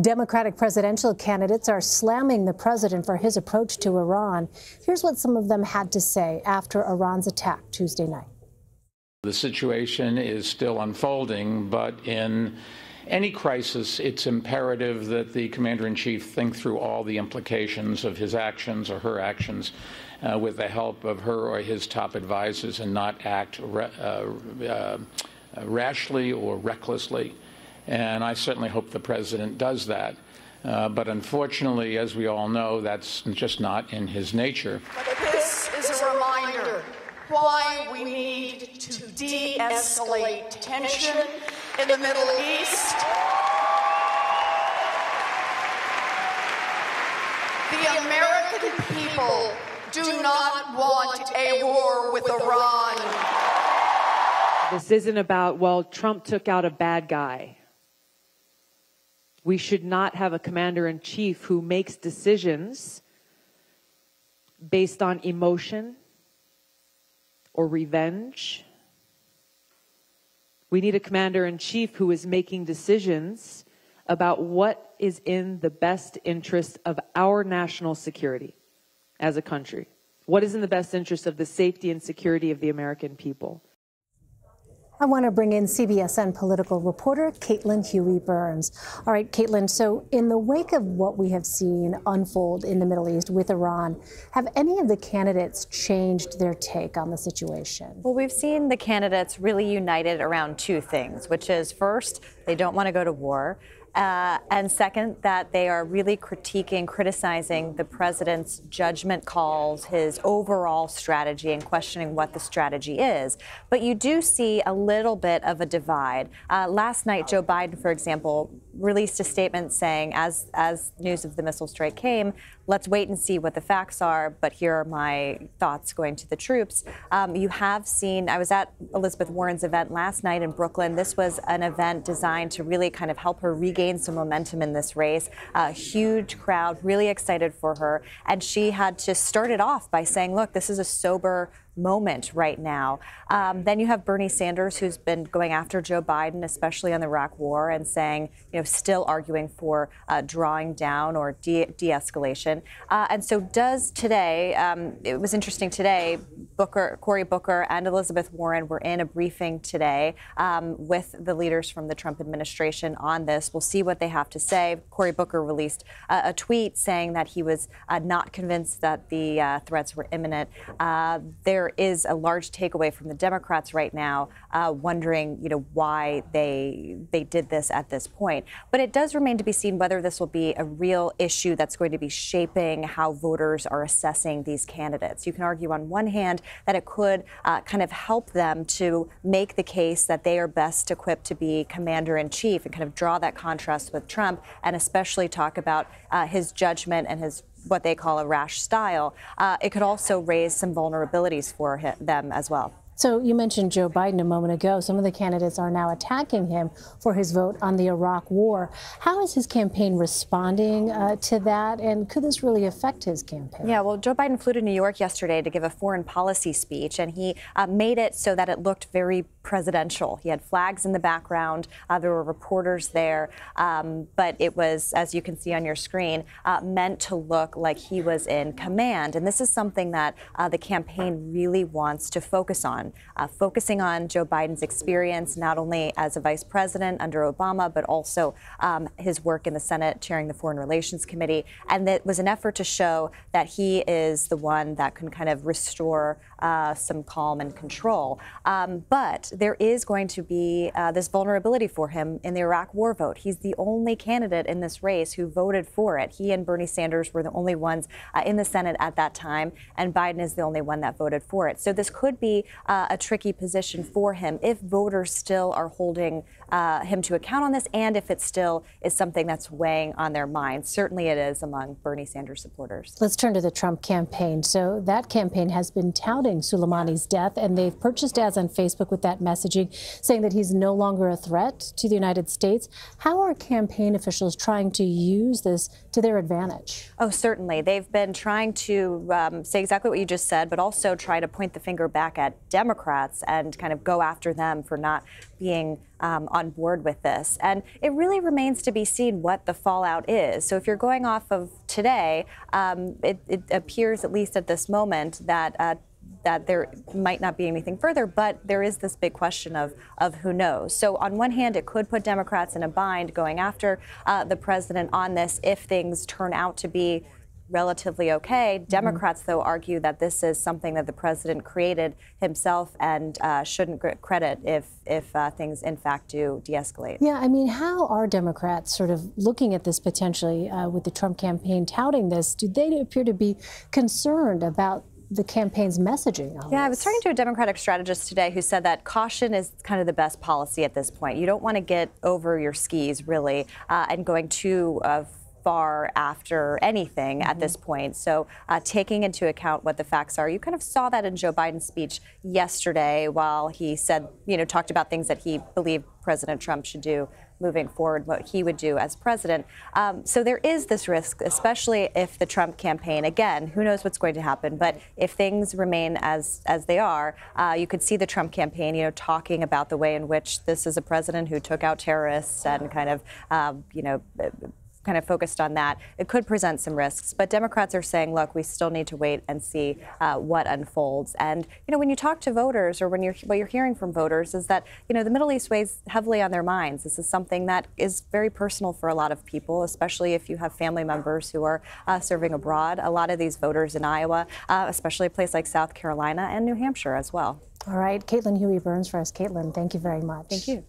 Democratic presidential candidates are slamming the president for his approach to Iran. Here's what some of them had to say after Iran's attack Tuesday night. The situation is still unfolding, but in any crisis, it's imperative that the commander in chief think through all the implications of his actions or her actions uh, with the help of her or his top advisors and not act uh, uh, rashly or recklessly. And I certainly hope the president does that. Uh, but unfortunately, as we all know, that's just not in his nature. This is a reminder why we need to de escalate tension in the Middle East. The American people do not want a war with Iran. This isn't about, well, Trump took out a bad guy. We should not have a commander in chief who makes decisions based on emotion or revenge. We need a commander in chief who is making decisions about what is in the best interest of our national security as a country. What is in the best interest of the safety and security of the American people? I want to bring in CBSN political reporter Caitlin Huey Burns. All right, Caitlin, so in the wake of what we have seen unfold in the Middle East with Iran, have any of the candidates changed their take on the situation? Well, we've seen the candidates really united around two things, which is first, they don't want to go to war. Uh, and second, that they are really critiquing, criticizing the president's judgment calls, his overall strategy, and questioning what the strategy is. But you do see a little bit of a divide. Uh, last night, Joe Biden, for example, released a statement saying, as as news of the missile strike came, let's wait and see what the facts are. But here are my thoughts going to the troops. Um, you have seen. I was at Elizabeth Warren's event last night in Brooklyn. This was an event designed to really kind of help her regain some momentum in this race. A huge crowd, really excited for her, and she had to start it off by saying, "Look, this is a sober." Moment right now. Um, then you have Bernie Sanders, who's been going after Joe Biden, especially on the Iraq War, and saying, you know, still arguing for uh, drawing down or de escalation. Uh, and so, does today, um, it was interesting today, Booker, Cory Booker, and Elizabeth Warren were in a briefing today um, with the leaders from the Trump administration on this. We'll see what they have to say. Cory Booker released a, tweet saying that he was uh, not convinced that the uh, threats were imminent. Uh, there there is a large takeaway from the Democrats right now, uh, wondering, you know, why they they did this at this point. But it does remain to be seen whether this will be a real issue that's going to be shaping how voters are assessing these candidates. You can argue on one hand that it could uh, kind of help them to make the case that they are best equipped to be commander in chief and kind of draw that contrast with Trump, and especially talk about uh, his judgment and his what they call a rash style, uh, it could also raise some vulnerabilities for him, them as well. So you mentioned Joe Biden a moment ago. Some of the candidates are now attacking him for his vote on the Iraq War. How is his campaign responding uh, to that, and could this really affect his campaign? Yeah, well, Joe Biden flew to New York yesterday to give a foreign policy speech, and he uh, made it so that it looked very presidential. He had flags in the background. Uh, there were reporters there, um, but it was, as you can see on your screen, uh, meant to look like he was in command. And this is something that uh, the campaign really wants to focus on on, uh, focusing on Joe Biden's experience, not only as a vice president under Obama, but also um, his work in the Senate chairing the Foreign Relations Committee. And that was an effort to show that he is the one that can kind of restore uh, some calm and control. Um, but there is going to be uh, this vulnerability for him in the Iraq war vote. He's the only candidate in this race who voted for it. He and Bernie Sanders were the only ones uh, in the Senate at that time, and Biden is the only one that voted for it. So this could be uh, a tricky position for him if voters still are holding uh, him to account on this and if it still is something that's weighing on their minds. Certainly it is among Bernie Sanders supporters. Let's turn to the Trump campaign. So that campaign has been touting Soleimani's death, and they've purchased ads on Facebook with that messaging saying that he's no longer a threat to the United States. How are campaign officials trying to use this to their advantage? Oh, certainly. They've been trying to um, say exactly what you just said, but also try to point the finger back at Democrats Democrats and kind of go after them for not being um, on board with this. And it really remains to be seen what the fallout is. So if you're going off of today, um, it, it, appears, at least at this moment, that uh, that there might not be anything further, but there is this big question of, of who knows. So, on one hand, it could put Democrats in a bind going after uh, the president on this if things turn out to be relatively okay. Mm-hmm. Democrats, though, argue that this is something that the president created himself and uh, shouldn't get credit if if uh, things in fact do de-escalate. Yeah, I mean, how are Democrats sort of looking at this potentially uh, with the Trump campaign touting this? Do they appear to be concerned about the campaign's messaging yeah, this. I was talking to a Democratic strategist today who said that caution is kind of the best policy at this point. You don't want to get over your skis, really, uh, and going too uh, far after anything mm-hmm. at this point. So, uh, taking into account what the facts are, you kind of saw that in Joe Biden's speech yesterday while he said, you know, talked about things that he believed President Trump should do moving forward, what he would do as president. Um, so there is this risk, especially if the Trump campaign, again, who knows what's going to happen, but if things remain as as they are, uh, you could see the Trump campaign, you know, talking about the way in which this is a president who took out terrorists and kind of, um, you know kind of focused on that, it could present some risks. But Democrats are saying, look, we still need to wait and see uh, what unfolds. And you know, when you talk to voters, or when you're what you're hearing from voters, is that you know the Middle East weighs heavily on their minds. This is something that is very personal for a lot of people, especially if you have family members who are uh, serving abroad. A lot of these voters in Iowa, uh, especially a place like South Carolina and New Hampshire as well. All right, Caitlin Huey Burns for us. Caitlin, thank you very much. Thank you.